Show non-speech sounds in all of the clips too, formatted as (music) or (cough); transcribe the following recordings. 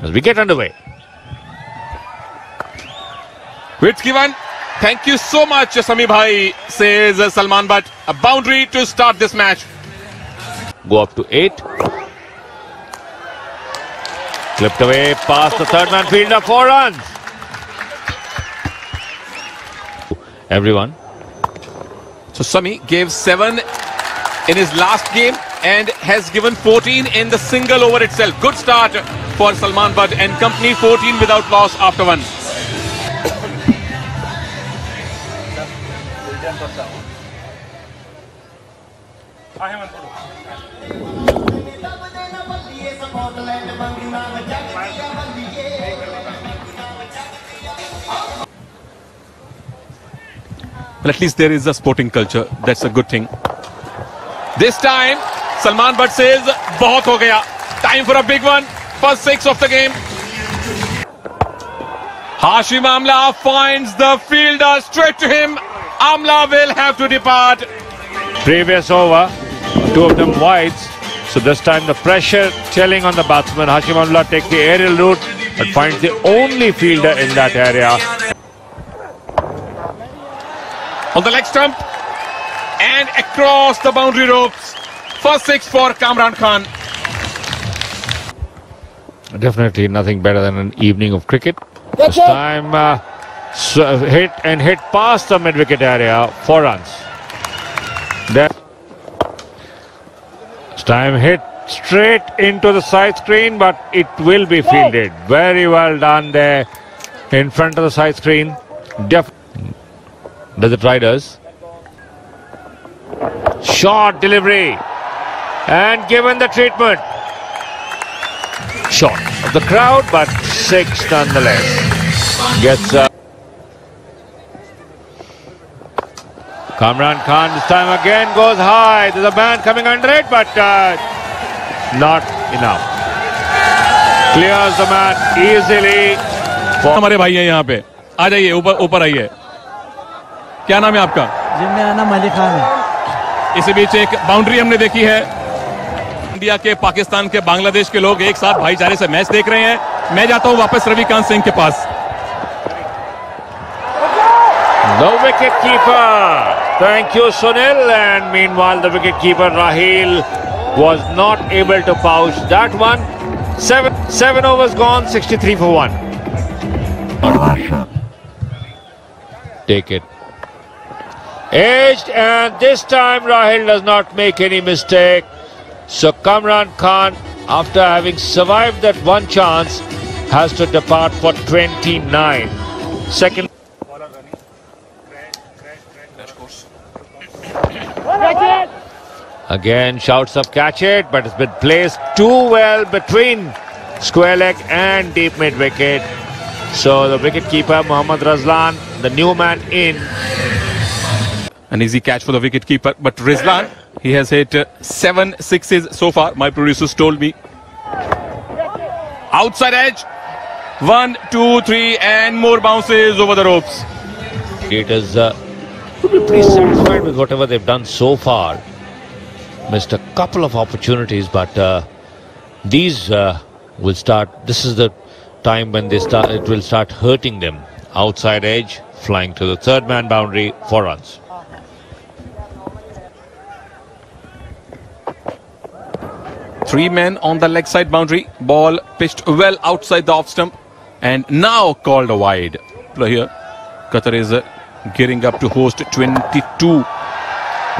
As we get underway. Hits given. Thank you so much, Sami Bhai, says Salman Butt. A boundary to start this match. Go up to eight. Clipped away past the third man fielder. Four runs. Everyone. So Sami gave seven in his last game and has given 14 in the single over itself. Good start for Salman Butt and company 14 without loss after one. But at least there is a sporting culture. That's a good thing. This time, Salman Butt says, बहुत हो गया. Time for a big one. First six of the game. Hashim Amla finds the fielder straight to him. Amla will have to depart. Previous over, two of them wides. So this time the pressure telling on the batsman. Hashim Amla takes the aerial route but finds the only fielder in that area. On the leg stump and across the boundary ropes. First six for Kamran Khan. Definitely nothing better than an evening of cricket. This time uh, s- hit and hit past the mid-wicket area, four runs. Then this time hit straight into the side screen, but it will be fielded. Very well done there in front of the side screen. Def- does it riders? Short delivery and given the treatment. Short of the crowd, but six nonetheless. Gets uh, Kamran Khan this time again goes high. There's a man coming under it, but uh, not enough. Clears the man easily. For हमारे भाई हैं यहाँ पे आ जाइए ऊपर ऊपर आइए क्या नाम है आपका जी मेरा नाम अली खान है इसी बीच एक बाउंड्री हमने देखी है इंडिया के पाकिस्तान के बांग्लादेश के लोग एक साथ भाईचारे से मैच देख रहे हैं। मैं जाता हूँ वापस रविकांत सिंह के पास। No wicket keeper thank you Sunil and mean the wicket keeper Rahil was not able to pouch that one seven seven over gone sixty three four one take it Aged, and this time Rahil does not make any mistake. So Kamran Khan, after having survived that one chance, has to depart for 29. Second. Again, shouts of catch it, but it's been placed too well between square leg and deep mid wicket. So the wicket keeper Mohammad Rizlan, the new man in, An easy catch for the wicket keeper, but Rizlan, he has hit seven sixes so far. My producers told me. Outside edge, one, two, three, and more bounces over the ropes. it is uh, would be pretty satisfied with whatever they've done so far. Missed a couple of opportunities, but uh, these uh, will start. This is the time when they start. It will start hurting them. Outside edge, flying to the third man boundary, four runs. Three men on the leg side boundary. Ball pitched well outside the off stump, and now called a wide. Here. Qatar is uh, gearing up to host 22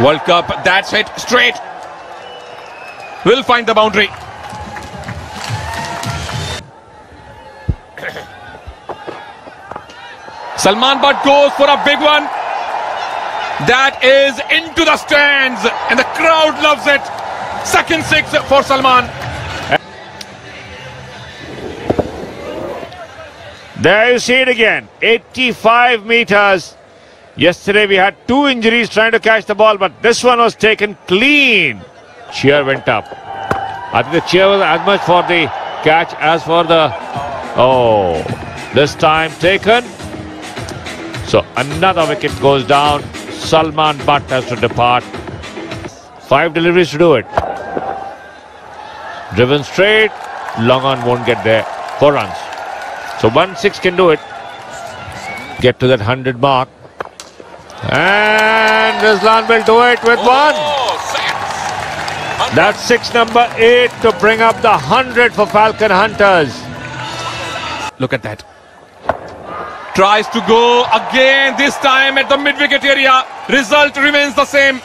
World Cup. That's hit straight. Will find the boundary. (coughs) Salman Butt goes for a big one. That is into the stands, and the crowd loves it. Second six for Salman. There you see it again. 85 meters. Yesterday we had two injuries trying to catch the ball, but this one was taken clean. Cheer went up. I think the cheer was as much for the catch as for the. Oh, this time taken. So another wicket goes down. Salman Butt has to depart. Five deliveries to do it. Driven straight. Long on won't get there. Four runs. So one six can do it. Get to that hundred mark. And Rizlan will do it with oh, one. Oh, six. That's six number eight to bring up the hundred for Falcon Hunters. Look at that. Tries to go again, this time at the mid-wicket area. Result remains the same.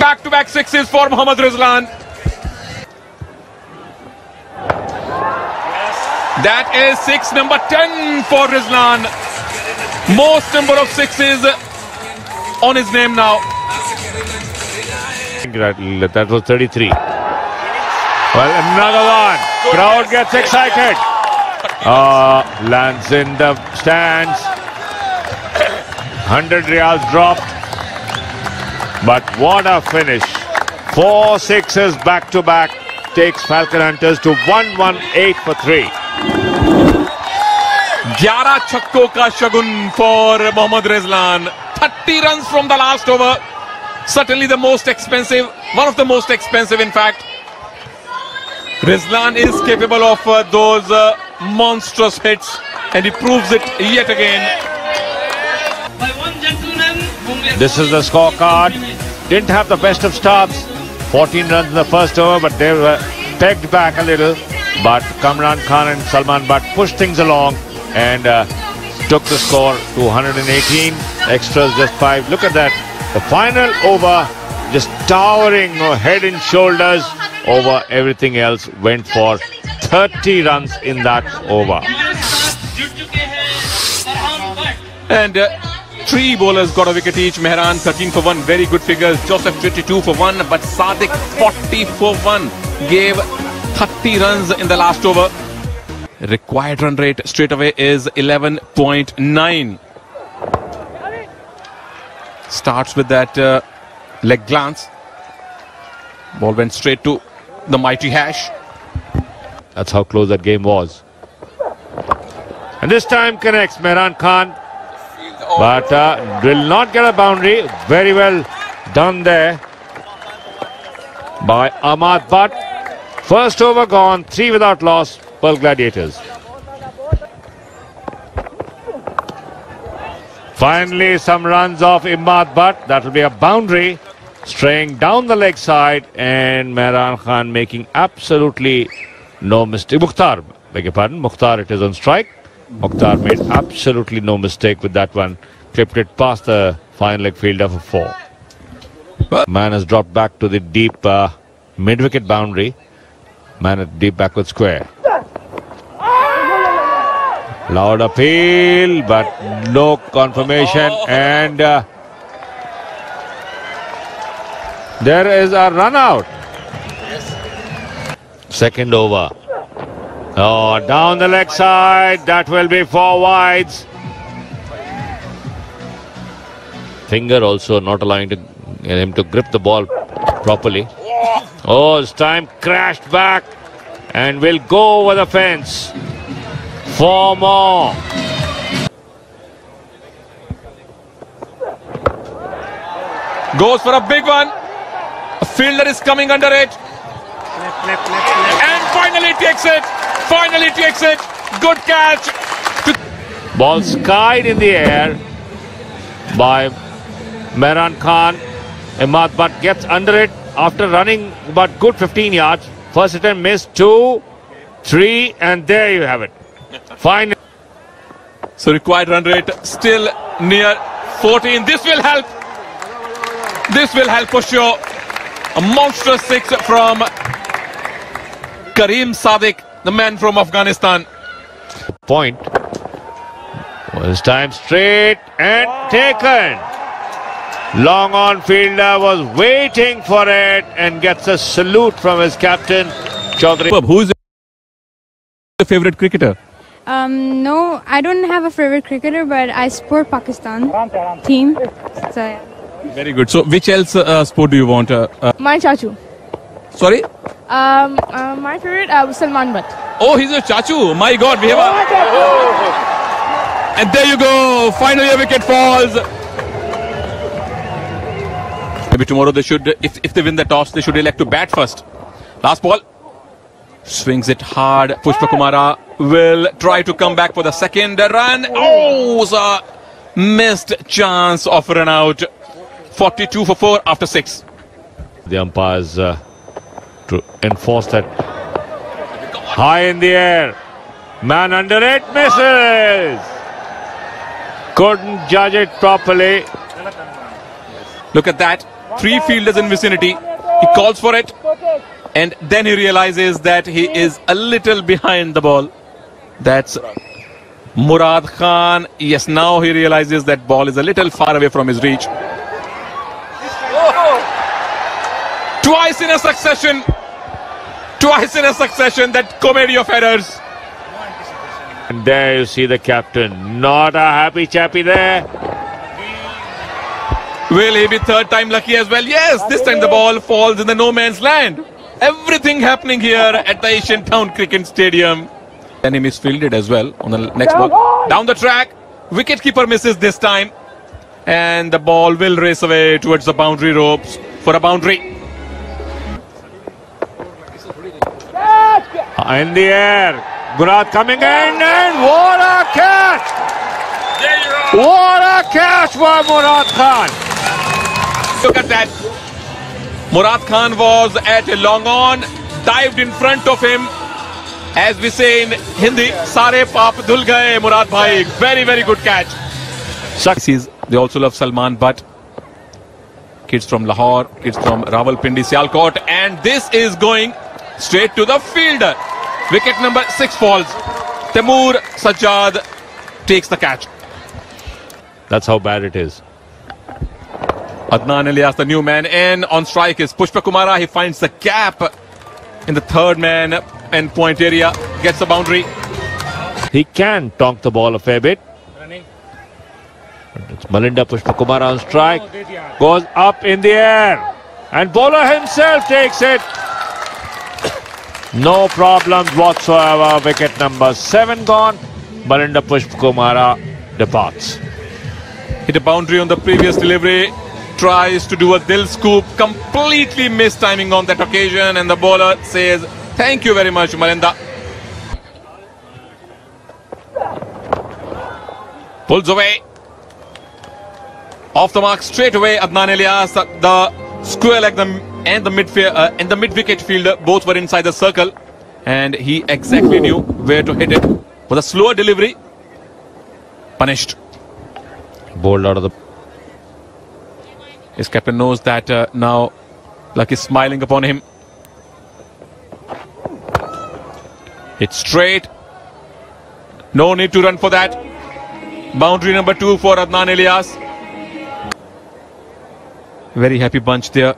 Back-to-back sixes for Mohammad Rizlan. That is six number 10 for Rizlan. Most number of sixes on his name now. That was 33. Well, another one. Crowd gets excited. Uh, lands in the stands. 100 riyals dropped. But what a finish. Four sixes back to back takes Falcon Hunters to 118 for 3. 11 chakko का शगुन for Mohammad Rizlan. 30 runs from the last over. Certainly the most expensive, one of the most expensive in fact. Rizlan is capable of uh, those uh, monstrous hits and he proves it yet again. This is the scorecard. Didn't have the best of starts. 14 runs in the first over, but they were pegged back a little. But Kamran Khan and Salman Butt pushed things along and uh, took the score to 118. Extras just five. Look at that. The final over, just towering head and shoulders over everything else, went for 30 runs in that over. And uh, three bowlers got a wicket each. Mehran 13 for 1, very good figures. Joseph 22 for 1, but Sadiq 40 for 1 gave 30 runs in the last over. Required run rate straight away is 11.9. Starts with that uh, leg glance. Ball went straight to the mighty hash. That's how close that game was. And this time connects Mehran Khan. But uh, will not get a boundary. Very well done there by Ahmad Butt. First over gone, three without loss. Pearl Gladiators. Finally, some runs off Imad Butt. That will be a boundary. Straying down the leg side, and Mehran Khan making absolutely no mistake. Mukhtar, beg your pardon. Mukhtar, it is on strike. Mukhtar made absolutely no mistake with that one. Clipped it past the fine leg fielder for four. Man has dropped back to the deep uh, mid-wicket boundary. Man at deep backward square. Loud appeal, but no confirmation. And uh, there is a run out. Second over. Oh, down the leg side. That will be four wides. Finger also not allowing to, him to grip the ball properly. Oh, his time crashed back and will go over the fence. Four more. Goes for a big one. A fielder is coming under it. And finally takes it. Finally takes it. Good catch. Ball skied in the air by Mehran Khan. Imad Butt gets under it after running about good 15 yards. First attempt missed, two, three, and there you have it. Fine. So required run rate still near 14. This will help. This will help for sure. A monstrous six from Karim Sadiq, the man from Afghanistan. Point. Was time straight and taken. Long on fielder was waiting for it and gets a salute from his captain, Chaudhary. Who is the favorite cricketer? Um, no, I don't have a favorite cricketer, but I support Pakistan team. So yeah. Very good. So which else uh, sport do you want? Uh, uh, My chachu. sorry? Um, uh, my favorite uh, Salman Butt. Oh, he's a chachu. My God, we have a... And there you go. Finally, a wicket falls. Maybe tomorrow they should, if, if they win the toss, they should elect to bat first. Last ball. Swings it hard. Pushpakumara will try to come back for the second run. Oh, sir. Missed chance of run out. 42 for 4 after 6. The umpires uh, to enforce that high in the air. Man under it misses. Couldn't judge it properly. Look at that. Three fielders in vicinity. He calls for it. And then he realizes that he is a little behind the ball. That's Murad Khan. Yes, now he realizes that ball is a little far away from his reach. Twice in a succession. Twice in a succession. That comedy of errors. And there you see the captain. Not a happy chappy there. Will he be third time lucky as well? Yes, this time the ball falls in the no man's land. Everything happening here at the Asian Town Cricket Stadium. Then he misfielded as well on the next ball. Down the track. Wicketkeeper misses this time. And the ball will race away towards the boundary ropes for a boundary. In the air. Murad coming in and what a catch! What a catch by Murad Khan! Look at that. Murad Khan was at a long on, dived in front of him. As we say in Hindi, Sare Paap Dhul Gaye, Murad Bhai. Very, very good catch. Success. They also love Salman Butt Kids from Lahore, kids from Rawalpindi, Sialkot. And this is going straight to the fielder. Wicket number six falls. Tamoor Sajjad takes the catch. That's how bad it is. Adnan Ilyas, the new man, and on strike is Pushpakumara. He finds the gap in the third man and point area, gets the boundary. He can tonk the ball a fair bit. It's Malinda Pushpakumara on strike. Goes up in the air. And bowler himself takes it. No problems whatsoever. Wicket number seven gone. Malinda Pushpakumara departs. Hit a boundary on the previous delivery. Tries to do a Dilscoop. Completely missed timing on that occasion. And the bowler says, Thank you very much, Malinda. Pulls away. Off the mark straight away, Adnan Ilyas, the square leg the, and the mid uh, and the mid wicket fielder both were inside the circle, and he exactly knew where to hit it. With a slower delivery, punished. Bowled out of the. His captain knows that uh, now luck is smiling upon him. It's straight. No need to run for that. Boundary number two for Adnan Ilyas. Very happy bunch there.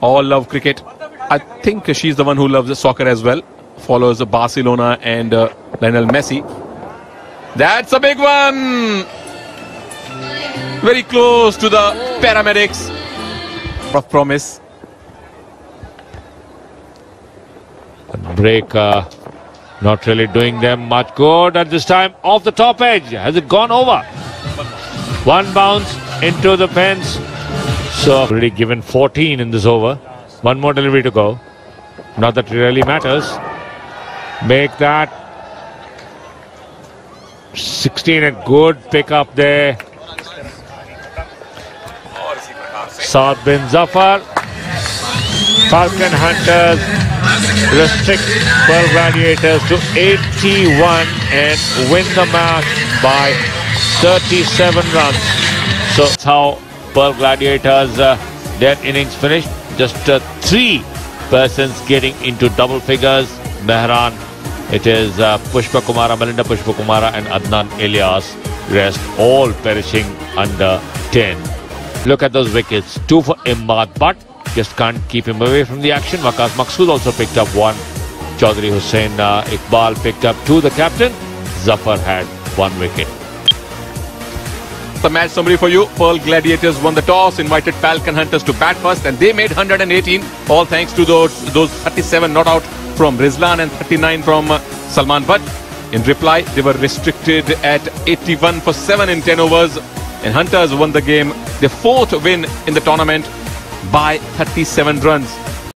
All love cricket. I think she's the one who loves soccer as well. Follows Barcelona and uh, Lionel Messi. That's a big one. Very close to the paramedics. Of promise. Break uh, not really doing them much good at this time. Off the top edge. Has it gone over? One bounce into the fence. So already given 14 in this over. One more delivery to go. Not that it really matters. Make that 16 a good pick up there. Saad bin Zafar. Falcon Hunters restrict Pearl Gladiators to 81 and win the match by 37 runs. So that's how Pearl Gladiators, uh, their innings finished. Just uh, three persons getting into double figures. Mehran, it is uh, Pushpakumara, Malinda Pushpakumara and Adnan Ilyas. Rest all perishing under 10. Look at those wickets. Two for Imad, but just can't keep him away from the action. Waqas Maqsood also picked up one. Chaudhry Hussain uh, Iqbal picked up two. The captain, Zafar had one wicket. The match summary for you. Pearl Gladiators won the toss, invited Falcon Hunters to bat first, and they made 118. All thanks to those those 37 not out from Rizlan and 39 from uh, Salman Butt. In reply, they were restricted at 81 for 7 in 10 overs, and Hunters won the game, their fourth win in the tournament by 37 runs.